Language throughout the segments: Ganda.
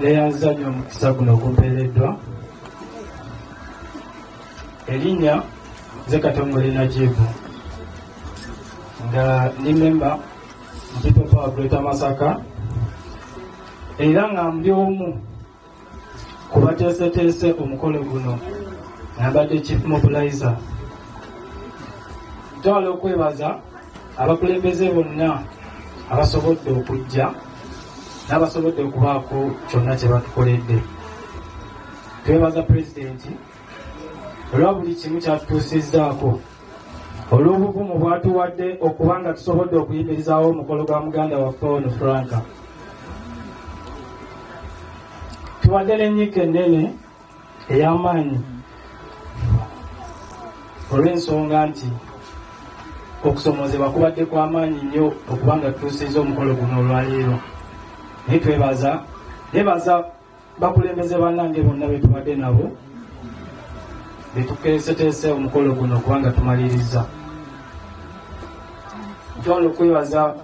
neyanza nnyo omukisa guno ogumpeereddwa erinnya nze katongole najibu nga ndi memba mu people power greater masaka era nga ndi omu ku bateeseteese omukolo guno. Nabadde chief mobilizer. Twala okwebaza abakulembeze bonna abasobodde okujja n'abasobodde okubaako kyonna kye batukoledde. Twebaza pulezidenti olwa buli kimu kyatutuusizzaako olw'obugumu bwatuwadde okuba nga tusobodde okuyimirizaawo omukolo gwa muganda waffe ono franka. Tuwadde n'ennyika ennene ey'amaanyi olw'ensonga nti okusomozebwa kubadde kw'amaanyi nnyo okuba nga tutuusizza omukolo guno olwaleero naye twebaza nebaza bakulembeze bannange bonna betubadde nabo betukeeseteese omukolo guno kubanga tumaliriza. Ntwala okwebaza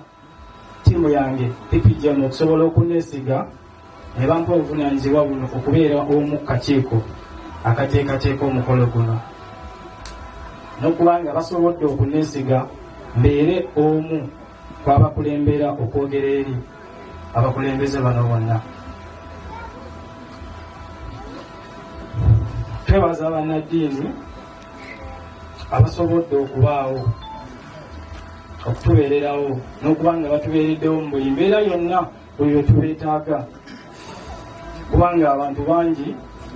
ttiimu yange pipijam okusobola okuneesiga ne bampa obuvunanyizibwa buno okubeera omu kakiiko akateekateeka omukolo guno. N'okubanga basobodde okuneesiga mbeere omu kwabakulembera okwogera eri abakulembeze bano bonna. Twebaza bannaddiini abasobodde okubaawo okutubeererawo n'okuba nga batubeereddewo mu buli mbeera yonna buli lwe tubeetaaga. Kubanga abantu bangi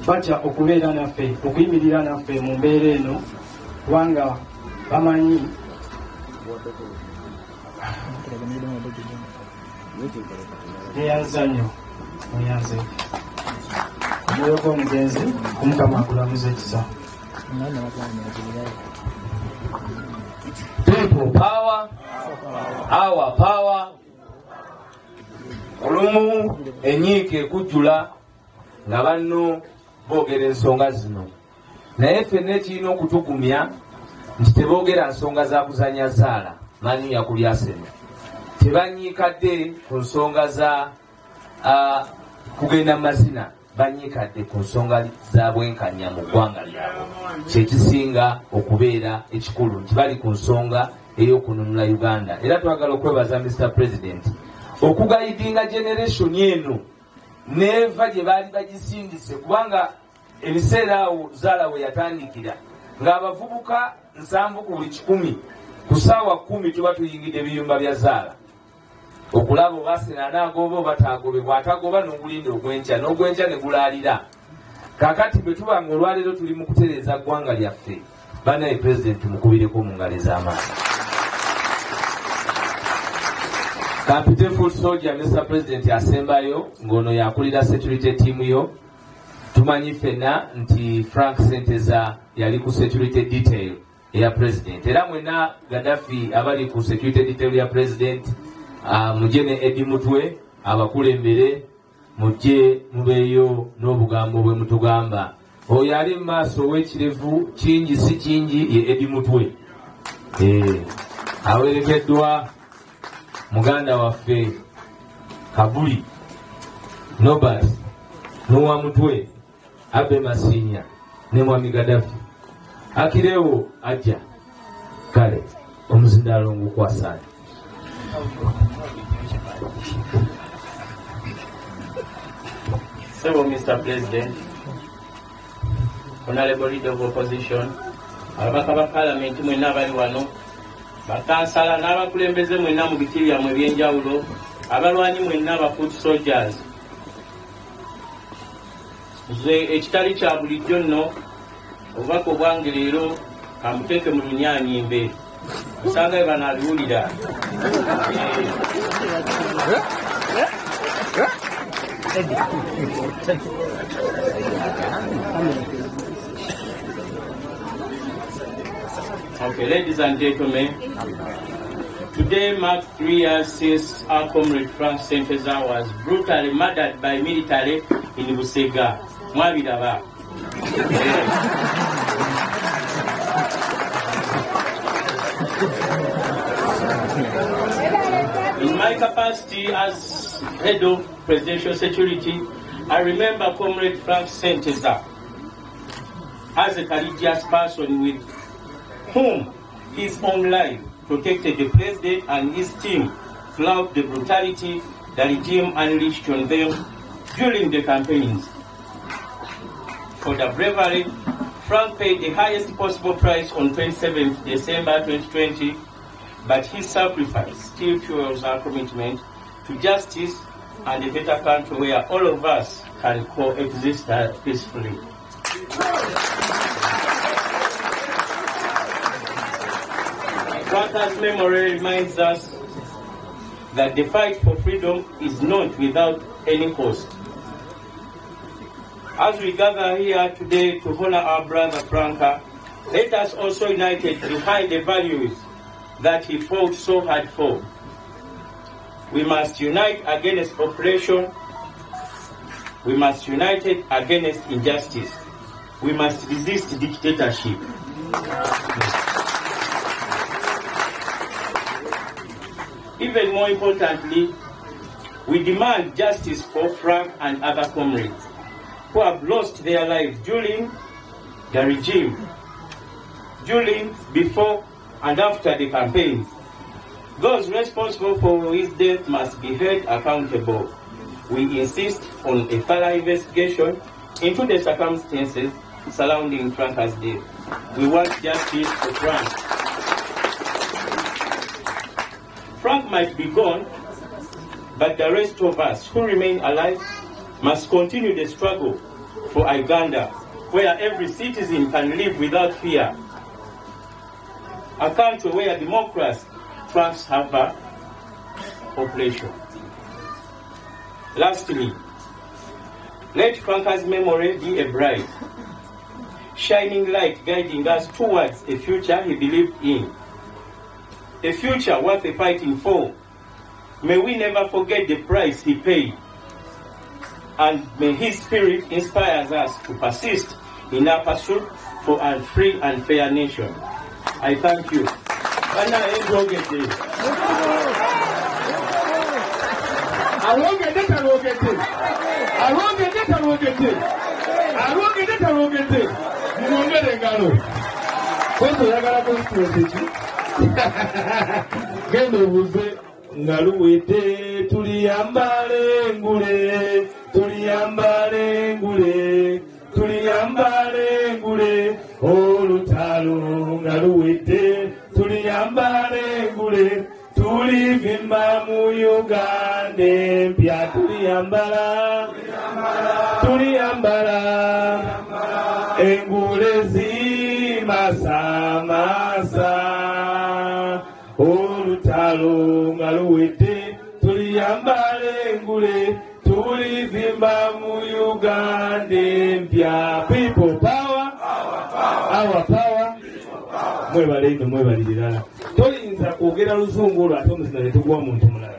batya okubeera naffe okuyimirira naffe mu mbeera eno kubanga bamanyi neyanza nnyo muyanze omwoyo gw'omugenzi omukama agulamuza ekisa. People power our power. Olumu enyiika ekujjula nga banno boogera ensonga zino. Naye ffenna ekirina okutugumya nti teboogera nsonga za kuzanya zaala mani yakuli aseno tebanyiikadde ku nsonga za kugenda mu mazina banyiikadde ku nsonga za bwenkanya mu ggwanga lyabwe. Kyekisinga okubeera ekikulu nti bali ku nsonga ey'okununula uganda. Era twagala okwebaza mr president okugayidinga generation eno neeva gye baali bagisindise kubanga ebiseera awo zaala we yatandikira ng'abavubuka nsanvu ku buli kikumi ku saawa kumi tuba tuyingidde ebiyumba bya zaala okulaba oba asena anaagoba oba taagobebwa atagoba n'ogulinda ogwenkya n'ogwenkya ne gulaalira. Kakati bwe tuba nga olwaleero tuli mu kutereeza ggwanga lyaffe banaye pulezidenti tumukubireko mu ngalo ez'amaanyi kampite full soldier mr president asembayo ng'ono yakulira security team yo. Tumanyi ffenna nti frank senteza yali ku security detail eya president. Era mwena gaddafi abali ku security detail ya president uh, mujje ne edi mutwe abakulembere mujje mubeeyo n'obugambo bwe mutugamba. Oyo ali mu maaso ow'ekirevu kingi si kingi ye edi mutwe. Eh, awerekeddwa muganda waffe kabuli nobert n'owa mutwe abe masinya ne mwami gadafi akirewo ajja kale omuzindaalo ngukwasaani Several Mr. President, Honorable Leader of Opposition, ababaka ba Parliament mwenna abali wano, bakansala n'abakulembeze mwenna mu biti byammwe ebyenjawulo, abalwanyi mwenna aba foot soldiers. Nze ekitali kya bulijjo nno, obubaka obwange leero kamuteeke mu lunyaanyimbe. Banaabiwulira. Okay, ladies and gentlemen, today marks three years since our comrade Frank Senteza was brutally murdered by military in Busega. Mwabiraba. In my capacity as head of presidential security, I remember Comrade Frank Senteza as a courageous person with whom his own life protected the president and his team throughout the brutality that the regime unleashed on them during the campaigns. For the bravery, Frank paid the highest possible price on 27th December 2020, but his sacrifice still fuels our commitment to justice and a better country where all of us can coexist peacefully. Franca's memory reminds us that the fight for freedom is not without any cost. As we gather here today to honor our brother Franca, let us also unite behind the values that he fought so hard for. We must unite against oppression. We must unite against injustice. We must resist dictatorship. Even more importantly, we demand justice for Frank and other comrades who have lost their lives during the regime, during, before, and after the campaign. Those responsible for his death must be held accountable. We insist on a thorough investigation into the circumstances surrounding Franca's death. We want justice for Frank. Frank might be gone, but the rest of us who remain alive must continue the struggle for Uganda, where every citizen can live without fear. A country where democracy trumps a population. Lastly, let Franca's memory be a bright, shining light guiding us towards a future he believed in. A future worth fighting for. May we never forget the price he paid. And may his spirit inspire us to persist in our pursuit for a free and fair nation. I thank you. alwogedde talwogedde alwogedde talwogedde alwogedde talwogedde mwongere engalo kwezi oyagala konstituensi ki genda obuze nga luwedde tuliyambala engule tuliyambala engule tuliyambala engule olutalo nga luwedde tuliyambala engule tulivimba mu uganda empya. Tuliyambala tuliyambala engule zimasamasa olutalo nga luwedde tuliyambala engule tulivimba mu uganda empya. Power our power mwebale ino mwebalirala toyinza kwogera luzungu olwo ate omuzima netugwa muntu mulala